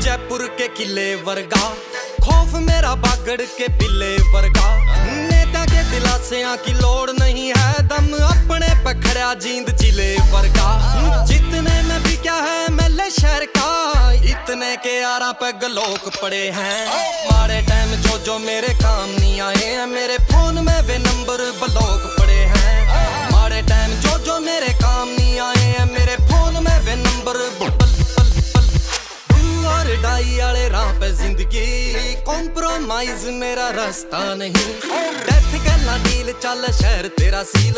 जयपुर के किले वर्गा। खौफ मेरा बागड़ के पिले वर्गा। नेता के दिलासिया की लोड़ नहीं है, दम अपने पखड़ा जींद ज़िले वर्गा। जितने में भी क्या है, मेले शहर का। इतने के आरा पे गलोक पड़े हैं। मारे टाइम जो जो मेरे काम नहीं आए ज़िंदगी। कॉम्प्रोमाइज मेरा रास्ता नहीं। डेथ गला डील चल शहर तेरा सील।